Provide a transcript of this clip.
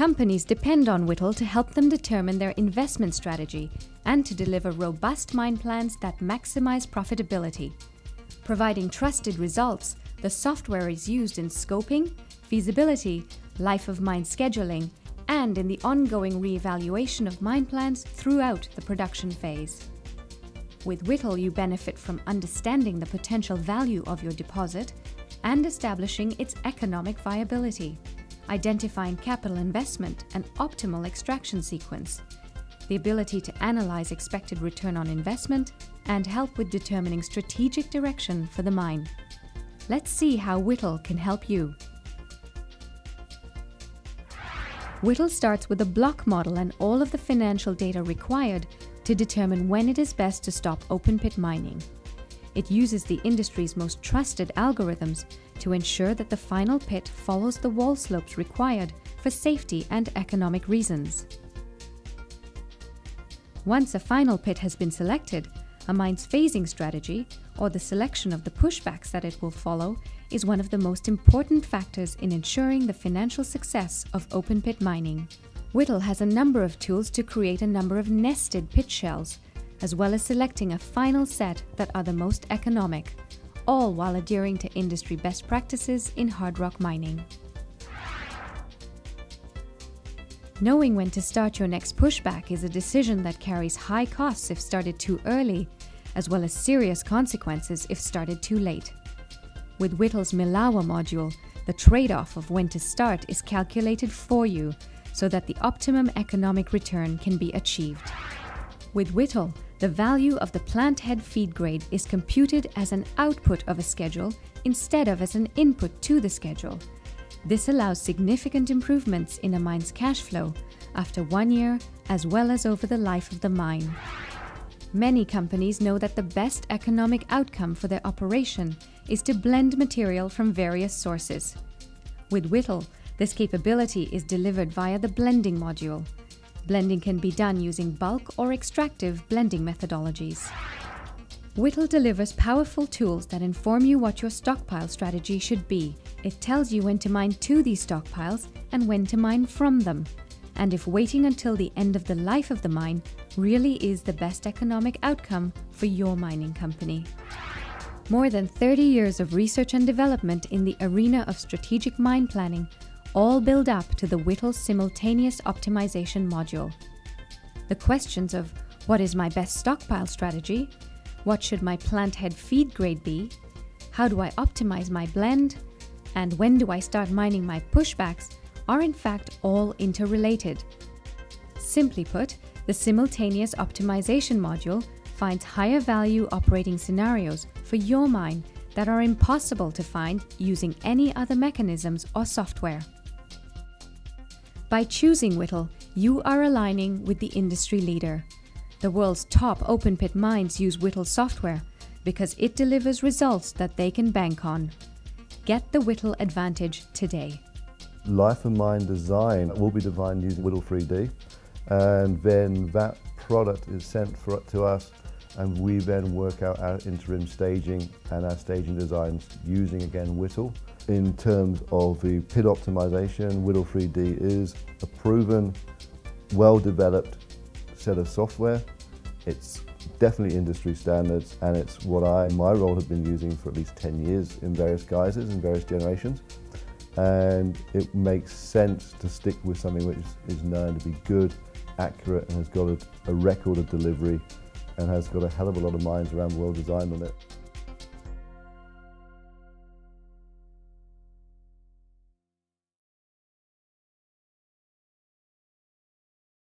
Companies depend on Whittle to help them determine their investment strategy and to deliver robust mine plans that maximize profitability. Providing trusted results, the software is used in scoping, feasibility, life of mine scheduling, and in the ongoing re-evaluation of mine plans throughout the production phase. With Whittle, you benefit from understanding the potential value of your deposit and establishing its economic viability, identifying capital investment and optimal extraction sequence, the ability to analyze expected return on investment, and help with determining strategic direction for the mine. Let's see how Whittle can help you. Whittle starts with a block model and all of the financial data required to determine when it is best to stop open pit mining. It uses the industry's most trusted algorithms to ensure that the final pit follows the wall slopes required for safety and economic reasons. Once a final pit has been selected, a mine's phasing strategy, or the selection of the pushbacks that it will follow, is one of the most important factors in ensuring the financial success of open pit mining. Whittle has a number of tools to create a number of nested pit shells, as well as selecting a final set that are the most economic, all while adhering to industry best practices in hard rock mining. Knowing when to start your next pushback is a decision that carries high costs if started too early, as well as serious consequences if started too late. With Whittle's Milawa module, the trade off of when to start is calculated for you so that the optimum economic return can be achieved. With Whittle, the value of the plant head feed grade is computed as an output of a schedule instead of as an input to the schedule. This allows significant improvements in a mine's cash flow after one year as well as over the life of the mine. Many companies know that the best economic outcome for their operation is to blend material from various sources. With Whittle, this capability is delivered via the blending module. Blending can be done using bulk or extractive blending methodologies. Whittle delivers powerful tools that inform you what your stockpile strategy should be. It tells you when to mine to these stockpiles and when to mine from them, and if waiting until the end of the life of the mine really is the best economic outcome for your mining company. More than 30 years of research and development in the arena of strategic mine planning all build up to the Whittle Simultaneous Optimization module. The questions of what is my best stockpile strategy? What should my plant head feed grade be? How do I optimize my blend? And when do I start mining my pushbacks are in fact all interrelated. Simply put, the Simultaneous Optimization module finds higher value operating scenarios for your mine that are impossible to find using any other mechanisms or software. By choosing Whittle, you are aligning with the industry leader. The world's top open pit mines use Whittle software because it delivers results that they can bank on. Get the Whittle advantage today. Life of mine design will be defined using Whittle 3D and then that product is sent for, to us and we then work out our interim staging and our staging designs using again Whittle. In terms of the pit optimization, Whittle 3D is a proven, well-developed set of software. It's definitely industry standards and it's what I, in my role, have been using for at least 10 years in various guises and various generations. And it makes sense to stick with something which is known to be good, accurate and has got a, a record of delivery and has got a hell of a lot of minds around world designed on it.